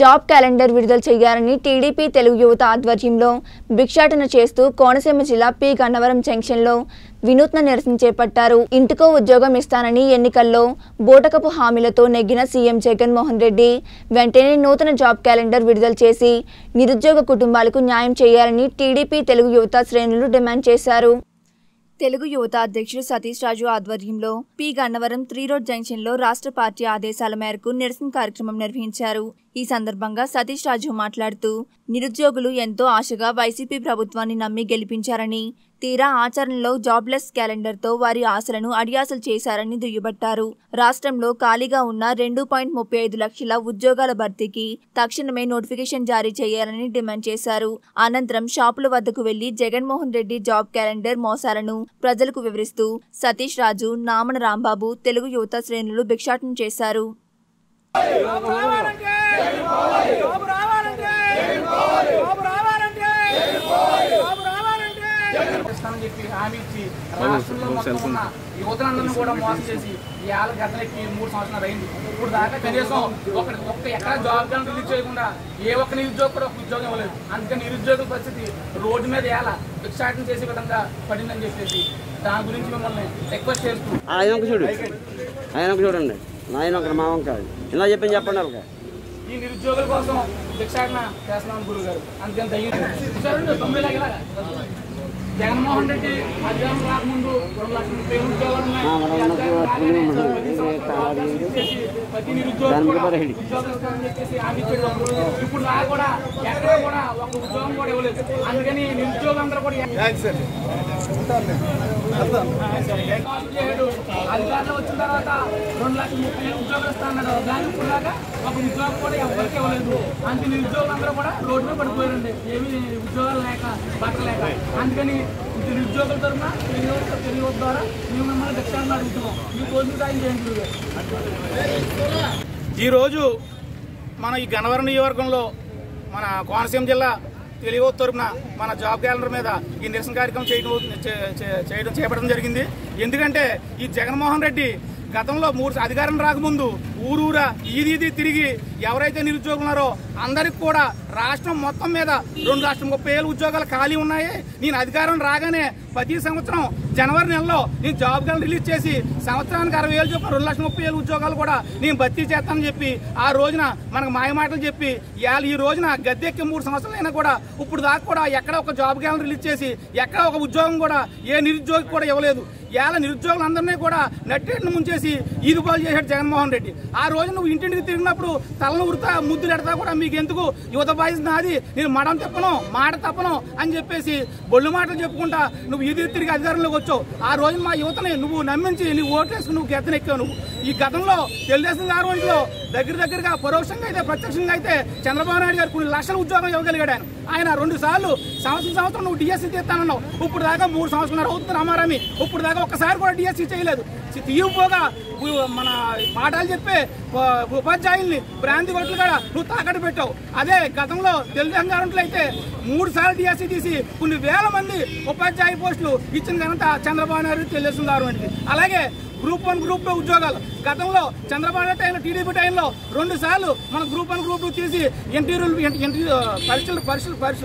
Job calendar విడుదల చేయాలని TDP Telugu యువత ఆధ్వర్యంలో భిక్షాటన చేస్తూ కోనసీమ జిల్లా పి. గన్నవరం జంక్షన్లో వినూత్న నిరసన చేపట్టారు. ఇంటికో ఉద్యోగం ఇస్తానని ఎన్నికల్లో బోటకపు హామీలతో నెగ్గిన సీఎం జగన్మోహన్ రెడ్డి వెంటనే నూతన జాబ్ క్యాలెండర్ విడుదల చేసి నిరుద్యోగ కుటుంబాలకు న్యాయం చేయాలని టీడీపీ తెలుగు యువత శ్రేణులు డిమాండ్ చేశారు. తెలుగు యువత అధ్యక్షుడు సతీష్ రాజు ఆధ్వర్యంలో పి. గన్నవరం త్రీ రోడ్ జంక్షన్లో రాష్ట్ర పార్టీ ఆదేశాల మేరకు నిరసన కార్యక్రమం నిర్వహించారు. ఈ సందర్భంగా సతీష్ రాజు మాట్లాడుతూ నిరుద్యోగులు ఎంతో ఆశగా వైసీపీ ప్రభుత్వాన్ని నమ్మి గెలిపించారని తీరా ఆచరణలో జాబ్లెస్ క్యాలెండర్తో వారి ఆశలను అడియాసలు చేశారని దుయ్యబట్టారు రాష్ట్రంలో ఖాళీగా ఉన్న రెండు పాయింట్ ముప్పై ఐదు లక్షల ఉద్యోగాల భర్తీకి తక్షణమే నోటిఫికేషన్ జారీ చేయాలని డిమాండ్ చేశారు అనంతరం షాపుల వద్దకు వెళ్ళి జగన్మోహన్ రెడ్డి జాబ్ క్యాలెండర్ మోసాలను ప్రజలకు వివరిస్తూ సతీష్ రాజు నామన రాంబాబు తెలుగు యువత శ్రేణులు భిక్షాటన చేశారు జాబ్ రావాలంటే జాబ్ రావాలంటే జాబ్ రావాలంటే జాబ్ రావాలంటే ఇస్తామని చెప్పి హామీ ఇచ్చి రాష్ట్రంలో మొత్తం ఉన్న యువతలందరినీ కూడా మోసం చేసి ఈ ఏళ్ళ గద్దలకి మూడు సంవత్సరాలు అయింది. ఇప్పుడు దాకా కనీసం ఒక ఒక్క ఎక్కడ జాబ్ కానీ రిలీజ్ చేయకుండా ఏ ఒక్క నిరుద్యోగం కూడా ఒక ఉద్యోగం ఇవ్వలేదు. అందుకని నిరుద్యోగ పరిస్థితి రోడ్డు మీద ఎలా భిక్షాటన చేసే విధంగా పడిందని చెప్పేసి దాని గురించి మిమ్మల్ని రిక్వెస్ట్ చేస్తూ ఆయన ఒక చూడు. ఆయన ఒక చూడండి. నాయన ఒక మా వంక. ఇలా చెప్పింది చెప్పండి వాళ్ళకి. ఈ నిరుద్యోగుల కోసం భిక్షాటన చేస్తున్నాం గురువు గారు అందుకని దయ్యం లక్షల జగన్మోహన్ రెడ్డి అధికారం రాకముందు రెండు లక్షల ప్రతి నిరుద్యోగి. ఇప్పుడు రా కూడా ఎక్కడ కూడా ఒక ఉద్యోగం కూడా ఇవ్వలేదు. అందుకని నిరుద్యోగులు అందరూ కూడా. అధికారంలో వచ్చిన తర్వాత రెండు లక్షల ముప్పై వేల ఉద్యోగాలు ఇస్తాడు దాని ఇప్పుడులాగా ఒక ఉద్యోగం కూడా ఎవరికి ఇవ్వలేదు అంత నిరుద్యోగులు అందరూ కూడా రోడ్డు మీద పడిపోయారండి ఏమీ ఉద్యోగాలు లేక బట్టలేక అందుకని నిరుద్యోగుల తరఫున తెలియదు తెలియదు ద్వారా మేము మిమ్మల్ని దక్షిణాలను అడుగుతున్నాం మీ కోసం సాయం చేయండి ఈరోజు మన ఈ గన్నవరం నియోజకవర్గంలో మన కోనసీమ జిల్లా తెలుగు తరపున మన జాబ్ క్యాలెండర్ మీద ఈ నిరసన కార్యక్రమం చేయడం చేయడం చేపట్టడం జరిగింది. ఎందుకంటే ఈ జగన్మోహన్ రెడ్డి గతంలో మూడు అధికారం రాకముందు ఊరూరా ఈది తిరిగి ఎవరైతే నిరుద్యోగులు ఉన్నారో అందరికి కూడా రాష్ట్రం మొత్తం మీద రెండు లక్షల ముప్పై వేల ఉద్యోగాలు ఖాళీ ఉన్నాయి. నేను అధికారం రాగానే ప్రతి సంవత్సరం జనవరి నెలలో నేను జాబ్ క్యాలెండర్ రిలీజ్ చేసి సంవత్సరానికి అరవై వేలు చొప్పున రెండు లక్షల ముప్పై వేల ఉద్యోగాలు కూడా నేను భర్తీ చేస్తానని చెప్పి ఆ రోజున మనకు మాయమాటలు చెప్పి ఇవాళ ఈ రోజున గద్దెక్కి మూడు సంవత్సరాలు అయినా కూడా ఇప్పుడు దాకా కూడా ఎక్కడ ఒక జాబ్ క్యాలెండర్ రిలీజ్ చేసి ఎక్కడ ఒక ఉద్యోగం కూడా ఏ నిరుద్యోగి కూడా ఇవ్వలేదు. ఇవాళ నిరుద్యోగులందరినీ కూడా నట్టేట్ను ముంచేసి ఈదుపాలు చేశాడు జగన్మోహన్ రెడ్డి. ఆ రోజు నువ్వు ఇంటింటికి తిరిగినప్పుడు తలను ఉడతా ముద్దులు ఎడతా కూడా మీకు ఎందుకు యువత బాధ్యత నాది నేను మడం తప్పను మాట తప్పను అని చెప్పేసి బొల్లు మాటలు చెప్పుకుంటా నువ్వు ఇది తిరిగి అధికారంలోకి వచ్చావు. ఆ రోజు మా యువతని నువ్వు నమ్మించి నీ ఓట్లేసుకుని నువ్వు గెత్తనెక్కావు నువ్వు. ఈ గతంలో తెలుగుదేశం గవర్నమెంట్లో దగ్గర దగ్గరగా పరోక్షంగా అయితే ప్రత్యక్షంగా అయితే చంద్రబాబు నాయుడు గారు కొన్ని లక్షల ఉద్యోగం ఇవ్వగలిగాడు. ఆయన ఆయన రెండు సార్లు సంవత్సరం సంవత్సరం నువ్వు డిఎస్సీ తీస్తానన్నావు. ఇప్పుడు దాకా మూడు సంవత్సరాలు అవుతుంది రామారామి. ఇప్పుడు దాకా ఒక్కసారి కూడా డిఎస్సీ చేయలేదు. తీయకపోగా మన పాఠాలు చెప్పే ఉపాధ్యాయుల్ని బ్రాంతి కొట్లు కూడా నువ్వు తాకట్టు పెట్టావు. అదే గతంలో తెలుగుదేశం గవర్నమెంట్లో అయితే మూడు సార్లు డిఎస్సీ తీసి కొన్ని వేల మంది ఉపాధ్యాయ పోస్టులు ఇచ్చిన ఘనత చంద్రబాబు నాయుడు తెలుగుదేశం గవర్నమెంట్కి అలాగే గ్రూప్ వన్ గ్రూప్ టూ ఉద్యోగాలు. గతంలో చంద్రబాబు టైంలో టీడీపీ టైంలో రెండు సార్లు మన గ్రూప్ వన్ గ్రూప్ టూ తీసి ఇంటర్వ్యూలు ఇంటర్వ్యూ పరీక్షలు పరీక్షలు పరీక్ష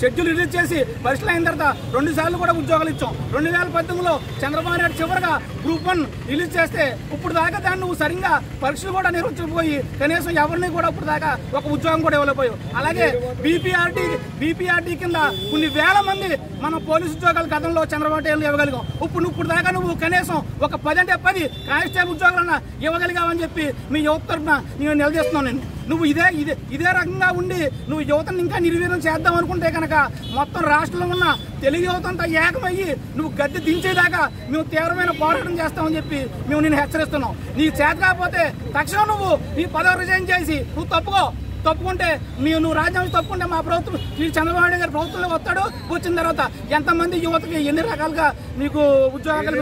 షెడ్యూల్ రిలీజ్ చేసి పరీక్షలు అయిన తర్వాత రెండు సార్లు కూడా ఉద్యోగాలు ఇచ్చాం. రెండు వేల పద్దెనిమిదిలో చంద్రబాబు నాయుడు చివరిగా గ్రూప్ వన్ రిలీజ్ చేస్తే ఇప్పుడు దాకా దాన్ని నువ్వు సరిగ్గా పరీక్షలు కూడా నిర్వహించకపోయి కనీసం ఎవరిని కూడా ఇప్పుడు దాకా ఒక ఉద్యోగం కూడా ఇవ్వలేకపోయావు. అలాగే బీపీఆర్టీ బీపీఆర్టీ కింద కొన్ని వేల మంది మన పోలీసు ఉద్యోగాలు గతంలో చంద్రబాబు టైంలో ఇవ్వగలిగాం. ఇప్పుడు నువ్వు ఇప్పుడు దాకా నువ్వు కనీసం ఒక పది అంటే పది కానిస్టేబుల్ ఉద్యోగాలన్నా ఇవ్వగలిగావని చెప్పి మీ యువత తరఫున నేను నిలదీస్తున్నాను నేను. నువ్వు ఇదే ఇదే ఇదే రకంగా ఉండి నువ్వు యువతను ఇంకా నిర్వీర్యం చేద్దాం అనుకుంటే కనుక మొత్తం రాష్ట్రంలో ఉన్న తెలుగు యువతంతా ఏకమయ్యి నువ్వు గద్దె దించేదాకా మేము తీవ్రమైన పోరాటం చేస్తామని చెప్పి మేము నేను హెచ్చరిస్తున్నాం. నీకు చేత కాకపోతే తక్షణం నువ్వు నీ పదవి రిజైన్ చేసి నువ్వు తప్పుకో. తప్పుకుంటే మీరు నువ్వు రాజ్యాంగం తప్పుకుంటే మా ప్రభుత్వం ఈ చంద్రబాబు నాయుడు గారి ప్రభుత్వంలో వస్తాడు వచ్చిన తర్వాత ఎంతమంది యువతకి ఎన్ని రకాలుగా మీకు ఉద్యోగాలు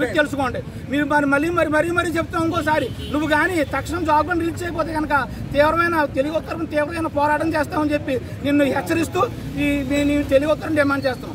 మీకు తెలుసుకోండి. మీరు మరి మళ్ళీ మరి మరీ మరీ చెప్తాం ఇంకోసారి. నువ్వు కానీ తక్షణం జాబ్ రిలీజ్ చేయకపోతే కనుక తీవ్రమైన తెలుగు ఉత్తరం తీవ్రమైన పోరాటం చేస్తామని చెప్పి నిన్ను హెచ్చరిస్తూ ఈ నేను తెలుగు ఉత్తరం డిమాండ్ చేస్తున్నాం.